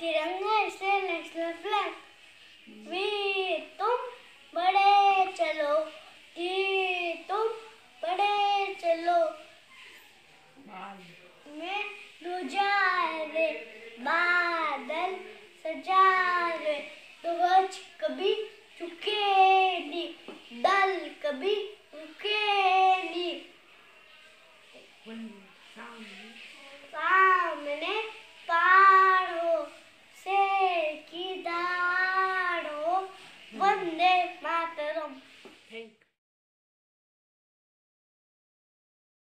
तिरंगा इसे national flag. We तुम बड़े चलो वीर तुम बड़े चलो। मैं रुझारे बादल सजारे तो ध्वज कभी चुके नहीं दल कभी रुके नहीं